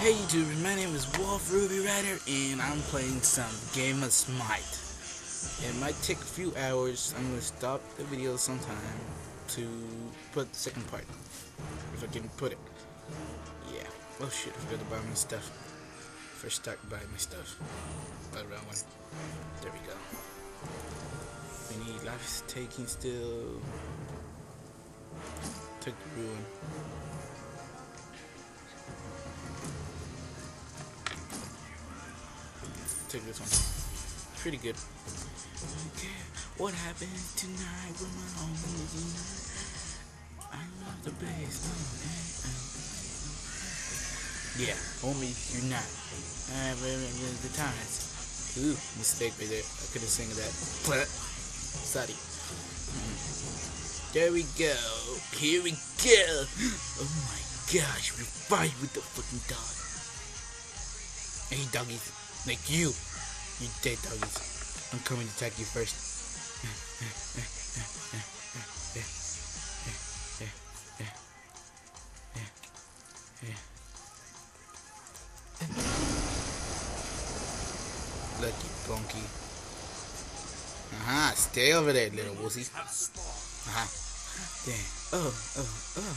Hey YouTube, my name is Wolf Ruby Rider and I'm playing some Game of Smite. It might take a few hours. I'm gonna stop the video sometime to put the second part. If I can put it. Yeah. Oh shit, I forgot to buy my stuff. First start buying my stuff. Buy the wrong one. There we go. We need life taking still. Took the ruin. Take this one. Pretty good. What happens tonight when my homies unite? I love the bass. Yeah, homies unite. I remember the times. Ooh, mistake right there. I could have sang that. But, sorry. There we go. Here we go. Oh my gosh, we're fighting with the fucking dog. Hey, doggies. Like you. You dead doggies. I'm coming to attack you first. Lucky Bonky. Uh-huh, stay over there, little wussy. Uh-huh. Damn. Oh, oh, oh.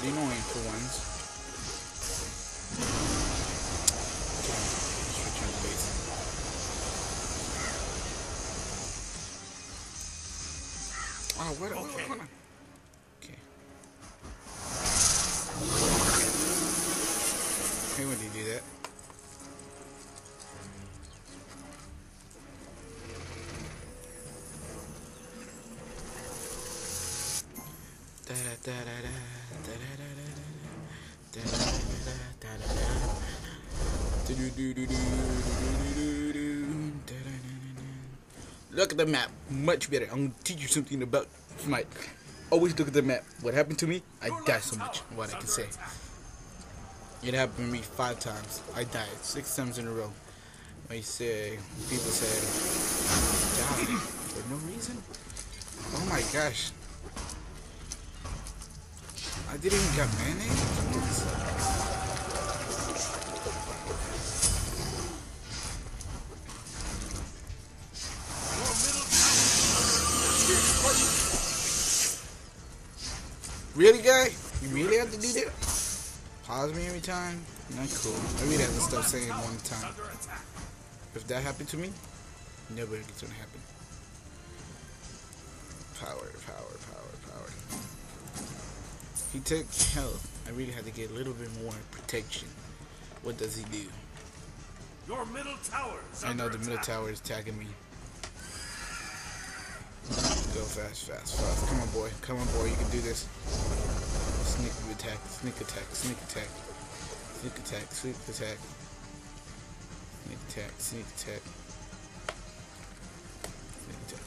pretty annoying for once. Oh, what? Okay. What, okay. Hey, when do you do that? Da da da da da. Look at the map. Much better. I'm gonna teach you something about Smite. Always look at the map. What happened to me? I died so much. What I can say. It happened to me five times. I died six times in a row. I say people die for no reason. Oh my gosh. I didn't even get mayonnaise. Really, guy? You really have to do that? Pause me every time? Not cool. I really have to stop saying it one time. If that happened to me, never it's gonna happen. Power, power, power, power. He took health. I really had to get a little bit more protection. What does he do? Your middle tower. I know the middle tower is attacking me. Go fast, fast, fast. Come on, boy. Come on, boy. You can do this. Sneak attack, sneak attack, sneak attack, sneak attack, sneak attack, sneak attack, sneak attack.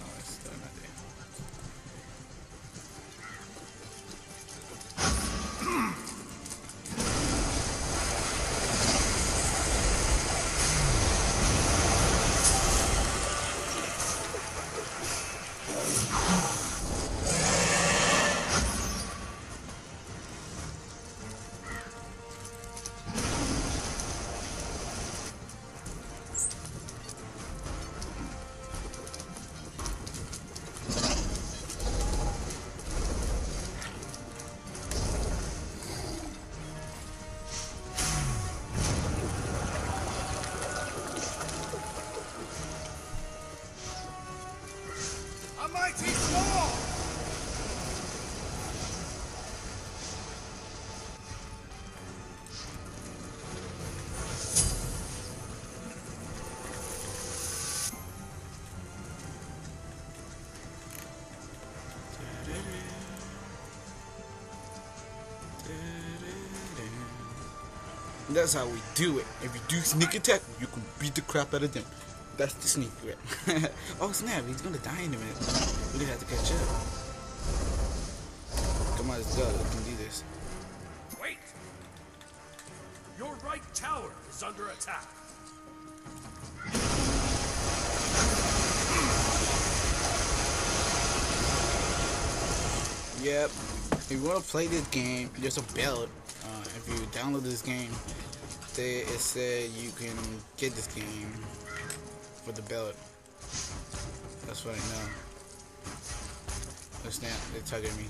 Oh, that's how we do it. If you do sneak attack, you can beat the crap out of them. That's the sneak attack. oh snap, he's gonna die in a minute. We just have to catch up. Come on, let's go. We can do this. Wait! Your right tower is under attack. Yep. If you want to play this game, there's a belt. Uh, if you download this game, it said you can get this game for the belt. That's what I know. Oh, That's not, they're targeting me.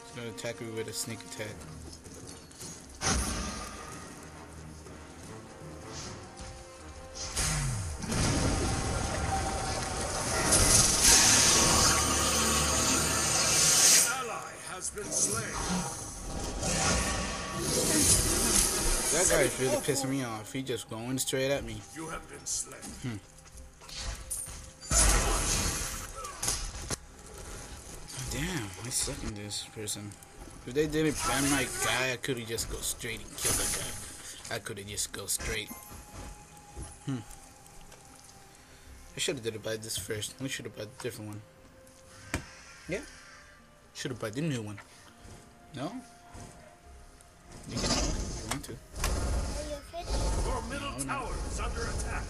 It's gonna attack me with a sneak attack. Has been slain. That guy's really pissing me off. He just going straight at me. You have been slain. Damn, I suck in this person. If they didn't ban my guy, I could have just go straight and kill that guy. I could have just go straight. Hmm. I should have did it by this first. I should have bought a different one. Yeah. Should have bought the new one. No? You can if you want to. Your middle tower is under attack.